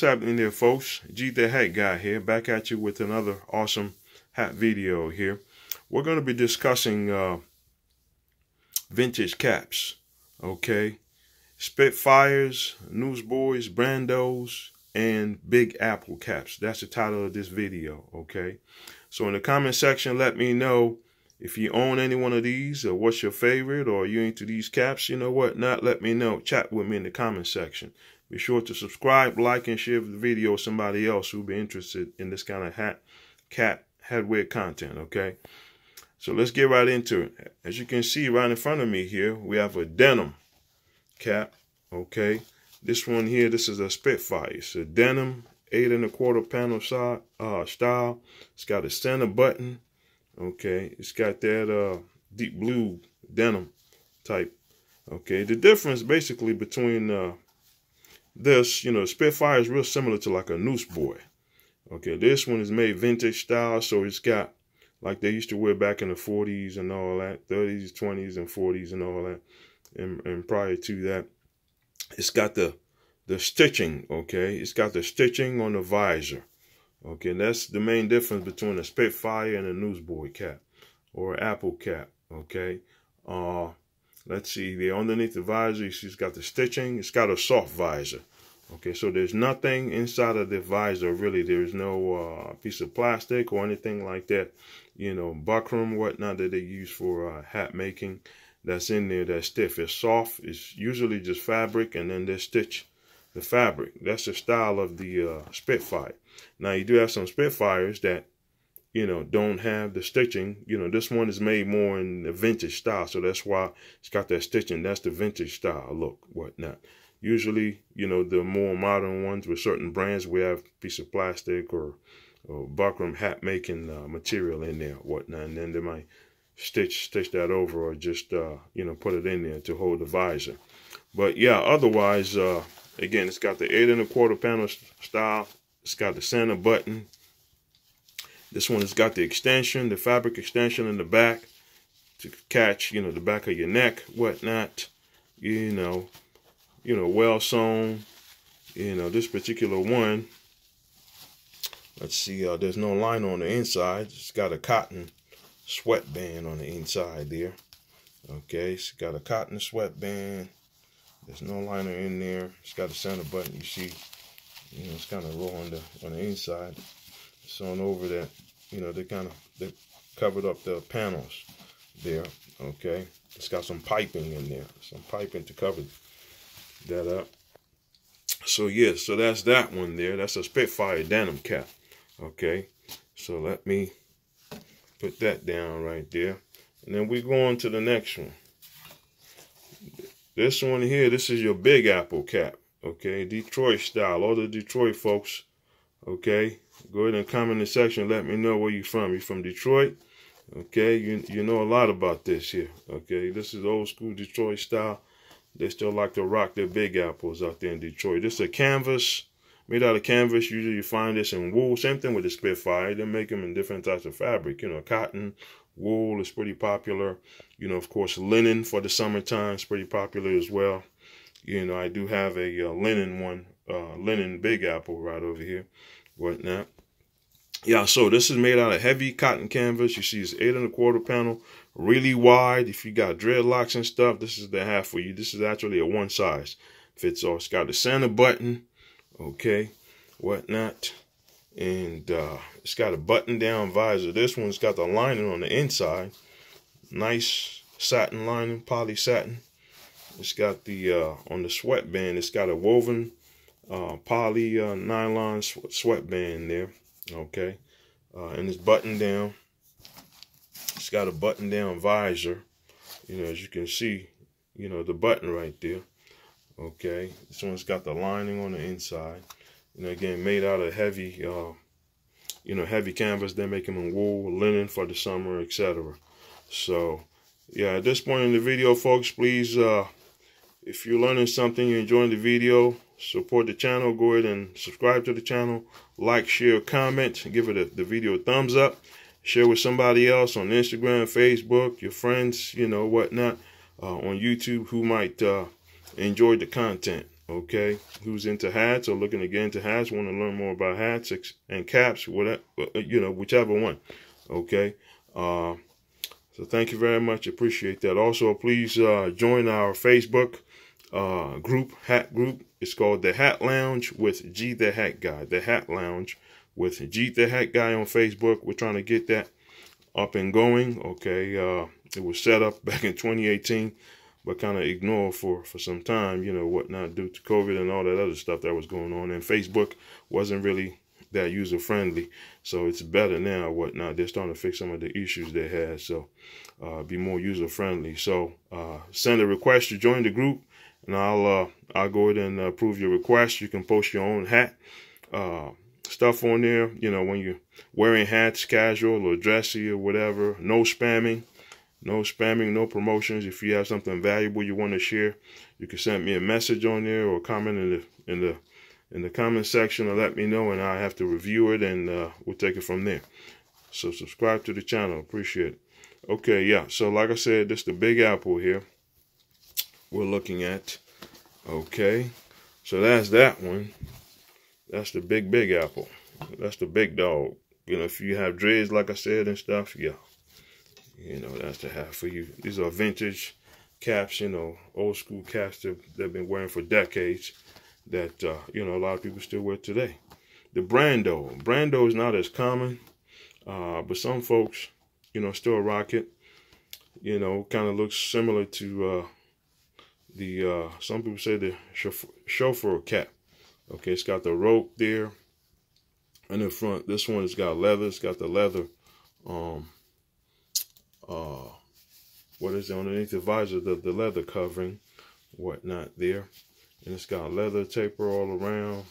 What's happening there, folks? G the Hat Guy here, back at you with another awesome hat video here. We're going to be discussing uh, vintage caps, okay? Spitfires, Newsboys, Brandos, and Big Apple caps. That's the title of this video, okay? So in the comment section, let me know if you own any one of these or what's your favorite or you into these caps, you know what, not let me know. Chat with me in the comment section. Be sure to subscribe, like, and share the video with somebody else who'd be interested in this kind of hat, cap, headwear content, okay? So let's get right into it. As you can see right in front of me here, we have a denim cap, okay? This one here, this is a Spitfire. It's a denim, eight and a quarter panel style. Uh, style. It's got a center button, okay? It's got that uh, deep blue denim type, okay? The difference basically between uh, this, you know, Spitfire is real similar to like a Newsboy. Okay, this one is made vintage style, so it's got like they used to wear back in the 40s and all that, 30s, 20s, and 40s and all that. And, and prior to that, it's got the the stitching, okay? It's got the stitching on the visor. Okay, and that's the main difference between a Spitfire and a Newsboy cap or Apple cap, okay? Uh, let's see, there underneath the visor, it's got the stitching. It's got a soft visor. Okay, so there's nothing inside of the visor, really. There's no uh, piece of plastic or anything like that. You know, buckram, whatnot that they use for uh, hat making that's in there that's stiff. It's soft. It's usually just fabric and then they stitch the fabric. That's the style of the uh, Spitfire. Now, you do have some Spitfires that, you know, don't have the stitching. You know, this one is made more in the vintage style. So that's why it's got that stitching. That's the vintage style look, whatnot. Usually, you know, the more modern ones with certain brands, we have a piece of plastic or, or buckram hat making uh, material in there, whatnot. And then they might stitch stitch that over or just, uh, you know, put it in there to hold the visor. But yeah, otherwise, uh, again, it's got the eight and a quarter panel style. It's got the center button. This one has got the extension, the fabric extension in the back to catch, you know, the back of your neck, whatnot. You know, you know, well sewn. You know, this particular one, let's see, uh, there's no line on the inside. It's got a cotton sweatband on the inside there. Okay, it's got a cotton sweatband. There's no liner in there. It's got a center button. You see, you know, it's kind of raw on the on the inside. Sewn over that, you know, they kind of they covered up the panels there. Okay, it's got some piping in there, some piping to cover that up. So yeah, so that's that one there. That's a Spitfire denim cap. Okay, so let me put that down right there. And then we go on to the next one. This one here, this is your Big Apple cap. Okay, Detroit style. All the Detroit folks, okay, go ahead and comment in the section. Let me know where you're from. You're from Detroit? Okay, you, you know a lot about this here. Okay, this is old school Detroit style. They still like to rock their big apples out there in Detroit. This is a canvas, made out of canvas. Usually you find this in wool. Same thing with the Spitfire. They make them in different types of fabric. You know, cotton, wool is pretty popular. You know, of course, linen for the summertime is pretty popular as well. You know, I do have a uh, linen one, uh, linen big apple right over here, whatnot. Yeah, so this is made out of heavy cotton canvas. You see it's eight and a quarter panel really wide. If you got dreadlocks and stuff, this is the half for you. This is actually a one size fits all. It's got the center button, okay, whatnot. And uh, it's got a button down visor. This one's got the lining on the inside. Nice satin lining, poly satin. It's got the, uh, on the sweatband, it's got a woven uh, poly uh, nylon sweatband there, okay. Uh, and it's buttoned down. It's got a button down visor. You know, as you can see, you know, the button right there. Okay. This one's got the lining on the inside. You know, again, made out of heavy, uh, you know, heavy canvas. They make them in wool, linen for the summer, etc. So, yeah, at this point in the video, folks, please, uh, if you're learning something, you're enjoying the video, support the channel, go ahead and subscribe to the channel, like, share, comment, give it a, the video a thumbs up share with somebody else on Instagram, Facebook, your friends, you know, whatnot, uh, on YouTube who might uh, enjoy the content. okay, who's into hats or looking to get into hats, want to learn more about hats and caps, whatever, you know, whichever one, okay. Uh, so thank you very much. Appreciate that. Also, please uh, join our Facebook uh, group, hat group. It's called The Hat Lounge with G the Hat Guy. The Hat Lounge with G the Hat Guy on Facebook. We're trying to get that up and going. Okay, uh, it was set up back in 2018, but kind of ignored for for some time. You know, whatnot due to COVID and all that other stuff that was going on. And Facebook wasn't really that user friendly, so it's better now. Whatnot, they're starting to fix some of the issues they had. So, uh, be more user friendly. So, uh, send a request to join the group, and I'll uh, I'll go ahead and approve your request. You can post your own hat. Uh, stuff on there, you know, when you're wearing hats, casual or dressy or whatever. No spamming, no spamming, no promotions. If you have something valuable you want to share, you can send me a message on there or comment in the in the in the comment section or let me know and I have to review it and uh, we'll take it from there. So subscribe to the channel. Appreciate it. Okay, yeah. So like I said, this is the Big Apple here we're looking at. Okay. So that's that one. That's the big, big apple. That's the big dog. You know, if you have dreads, like I said, and stuff, yeah. You know, that's the hat for you. These are vintage caps, you know, old school caps that they've been wearing for decades that, uh, you know, a lot of people still wear today. The Brando. Brando is not as common, uh, but some folks, you know, still rock it. You know, kind of looks similar to uh, the, uh, some people say the chauffeur cap. Okay, it's got the rope there and in the front. This one has got leather. It's got the leather, um, uh, what is it underneath the visor? The, the leather covering, whatnot there. And it's got leather taper all around,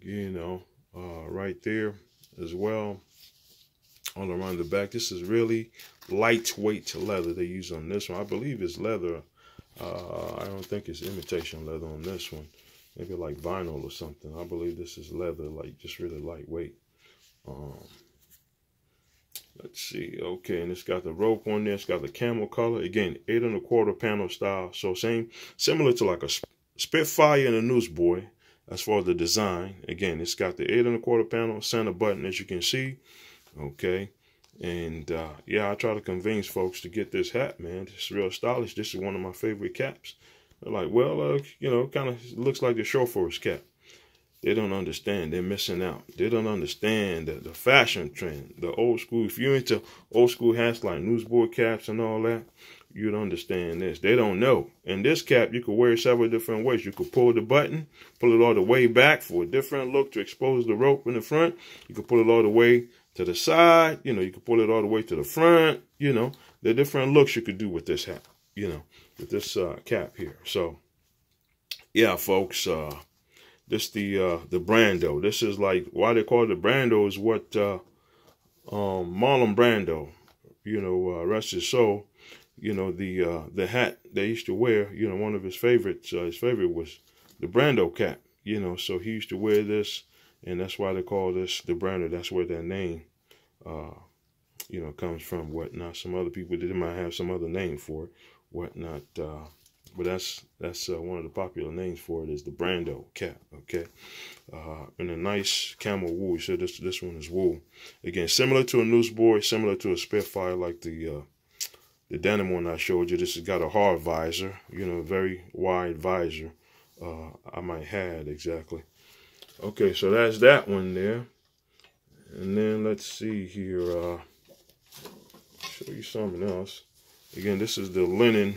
you know, uh, right there as well. All around the back. This is really lightweight leather they use on this one. I believe it's leather. Uh, I don't think it's imitation leather on this one maybe like vinyl or something. I believe this is leather, like just really lightweight. Um, let's see. Okay, and it's got the rope on there. It's got the camel color. Again, eight and a quarter panel style. So same, similar to like a Spitfire and a Newsboy as far as the design. Again, it's got the eight and a quarter panel center button as you can see. Okay. And uh, yeah, I try to convince folks to get this hat, man. It's real stylish. This is one of my favorite caps. They're like, well, uh, you know, kind of looks like the chauffeur's cap. They don't understand. They're missing out. They don't understand the, the fashion trend, the old school. If you're into old school hats like newsboy caps and all that, you'd understand this. They don't know. And this cap, you could wear several different ways. You could pull the button, pull it all the way back for a different look to expose the rope in the front. You could pull it all the way to the side. You know, you could pull it all the way to the front. You know, the different looks you could do with this hat you know, with this uh, cap here. So, yeah, folks, uh, this the uh, the Brando. This is like why they call it the Brando is what uh, um, Marlon Brando, you know, uh, rest his soul. You know the uh, the hat they used to wear. You know, one of his favorites. Uh, his favorite was the Brando cap. You know, so he used to wear this, and that's why they call this the Brando. That's where that name, uh, you know, comes from. Whatnot. Some other people they might have some other name for it whatnot. Uh, but that's that's uh, one of the popular names for it is the Brando cat. Okay, uh, and a nice camel wool. So this this one is wool. Again, similar to a newsboy, similar to a Spitfire, like the uh, the denim one I showed you. This has got a hard visor. You know, very wide visor. Uh, I might had exactly. Okay, so that's that one there. And then let's see here. Uh, show you something else. Again, this is the linen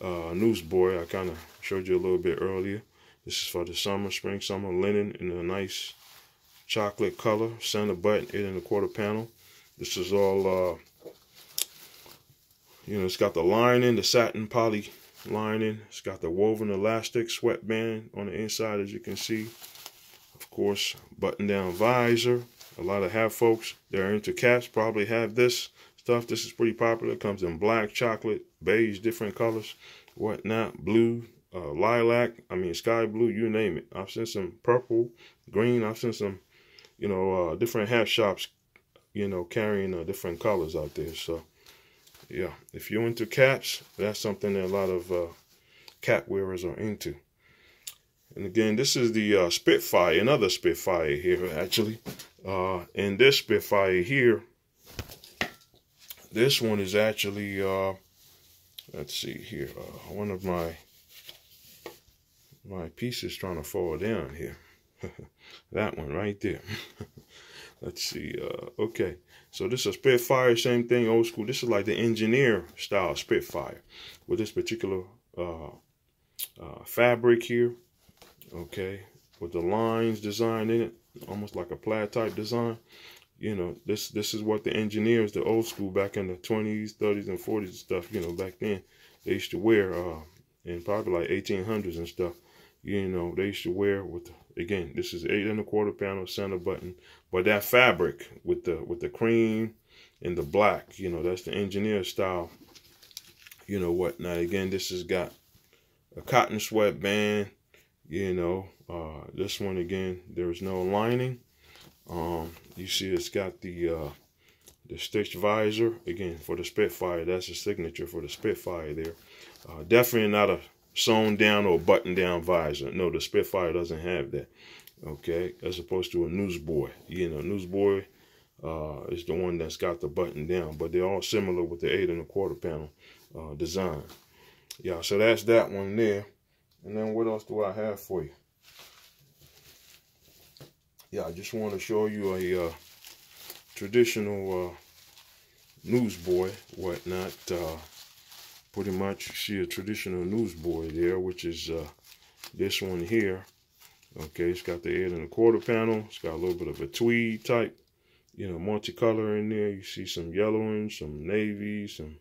uh, newsboy. I kind of showed you a little bit earlier. This is for the summer, spring, summer linen in a nice chocolate color. Center button, eight and a quarter panel. This is all, uh, you know, it's got the lining, the satin poly lining. It's got the woven elastic sweatband on the inside, as you can see. Course, button down visor. A lot of hat folks that are into caps probably have this stuff. This is pretty popular. It comes in black, chocolate, beige, different colors, whatnot, blue, uh, lilac, I mean, sky blue, you name it. I've seen some purple, green. I've seen some, you know, uh, different hat shops, you know, carrying uh, different colors out there. So, yeah, if you're into caps, that's something that a lot of uh, cap wearers are into. And again, this is the uh, Spitfire, another Spitfire here, actually. Uh, and this Spitfire here, this one is actually, uh, let's see here, uh, one of my my pieces trying to fall down here. that one right there. let's see, uh, okay. So this is a Spitfire, same thing, old school. This is like the engineer style Spitfire with this particular uh, uh, fabric here okay, with the lines designed in it, almost like a plaid type design. You know, this this is what the engineers, the old school back in the 20s, 30s, and 40s and stuff, you know, back then, they used to wear, uh, in probably like 1800s and stuff, you know, they used to wear with, again, this is eight and a quarter panel center button, but that fabric with the, with the cream and the black, you know, that's the engineer style, you know what. Now, again, this has got a cotton sweat band, you know uh, this one again there's no lining. Um, you see it's got the uh, the stitched visor again for the Spitfire that's the signature for the Spitfire there. Uh, definitely not a sewn down or button down visor. No the Spitfire doesn't have that okay? As opposed to a newsboy you know newsboy uh, is the one that's got the button down but they're all similar with the eight and a quarter panel uh, design. Yeah so that's that one there and then what else do I have for you? Yeah, I just want to show you a uh, traditional uh, newsboy, whatnot. Uh, pretty much see a traditional newsboy there, which is uh, this one here. Okay, it's got the eight and a quarter panel. It's got a little bit of a tweed type, you know, multicolor in there. You see some yellowing, some navy, some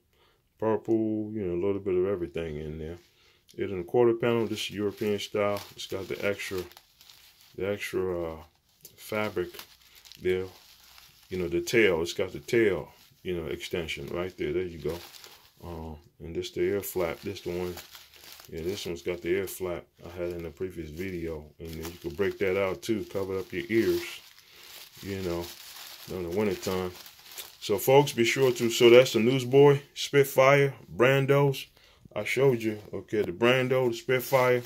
purple, you know, a little bit of everything in there it in a quarter panel. This is European style. It's got the extra, the extra uh, fabric there. You know, the tail. It's got the tail, you know, extension right there. There you go. Um, and this the air flap. This the one. Yeah, this one's got the air flap I had in the previous video. And then you can break that out too. Cover up your ears, you know, during the winter time. So folks, be sure to, so that's the Newsboy, Spitfire, Brandos. I showed you, okay, the Brando, the Spitfire,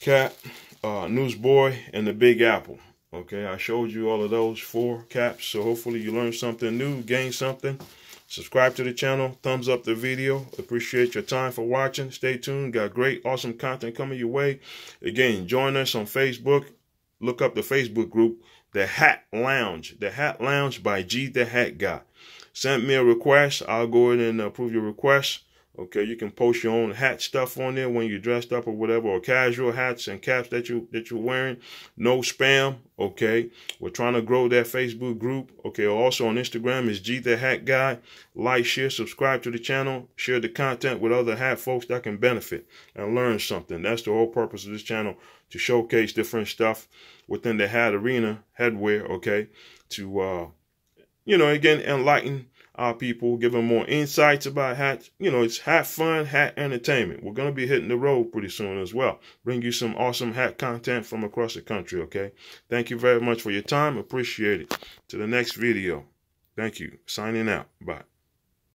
Cat, uh, Newsboy, and the Big Apple. Okay, I showed you all of those four caps, so hopefully you learned something new, gained something. Subscribe to the channel, thumbs up the video. Appreciate your time for watching. Stay tuned, got great, awesome content coming your way. Again, join us on Facebook. Look up the Facebook group, The Hat Lounge. The Hat Lounge by G The Hat Guy. Send me a request. I'll go ahead and approve your request. Okay, you can post your own hat stuff on there when you're dressed up or whatever, or casual hats and caps that you that you're wearing. No spam. Okay, we're trying to grow that Facebook group. Okay, also on Instagram is G the Hat Guy. Like, share, subscribe to the channel, share the content with other hat folks that can benefit and learn something. That's the whole purpose of this channel to showcase different stuff within the hat arena, headwear. Okay, to uh, you know, again, enlighten our people, them more insights about hat. You know, it's hat fun, hat entertainment. We're going to be hitting the road pretty soon as well. Bring you some awesome hat content from across the country, okay? Thank you very much for your time. Appreciate it. To the next video. Thank you. Signing out. Bye.